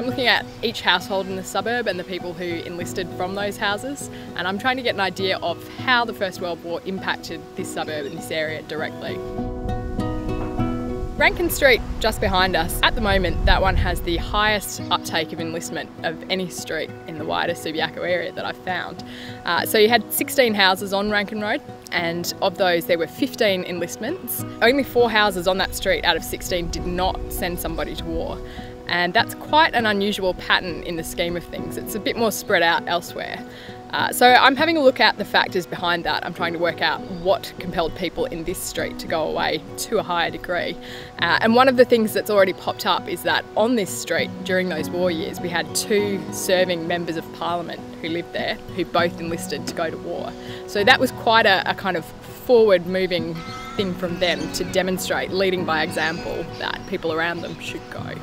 I'm looking at each household in the suburb and the people who enlisted from those houses, and I'm trying to get an idea of how the First World War impacted this suburb and this area directly. Rankin Street, just behind us, at the moment that one has the highest uptake of enlistment of any street in the wider Subiaco area that I've found. Uh, so you had 16 houses on Rankin Road and of those there were 15 enlistments. Only four houses on that street out of 16 did not send somebody to war and that's quite an unusual pattern in the scheme of things. It's a bit more spread out elsewhere. Uh, so I'm having a look at the factors behind that. I'm trying to work out what compelled people in this street to go away to a higher degree. Uh, and one of the things that's already popped up is that on this street during those war years we had two serving members of parliament who lived there who both enlisted to go to war. So that was quite a, a kind of forward moving thing from them to demonstrate, leading by example, that people around them should go.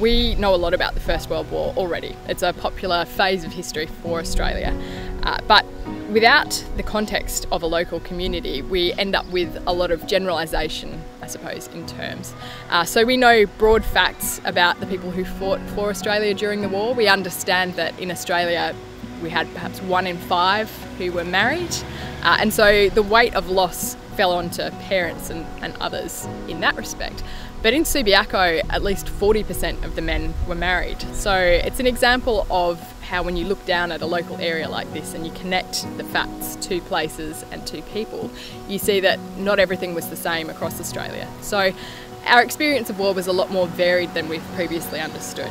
We know a lot about the First World War already. It's a popular phase of history for Australia. Uh, but without the context of a local community, we end up with a lot of generalisation, I suppose, in terms. Uh, so we know broad facts about the people who fought for Australia during the war. We understand that in Australia we had perhaps one in five who were married, uh, and so the weight of loss fell onto parents and, and others in that respect. But in Subiaco, at least 40% of the men were married. So it's an example of how when you look down at a local area like this and you connect the facts to places and to people, you see that not everything was the same across Australia. So our experience of war was a lot more varied than we've previously understood.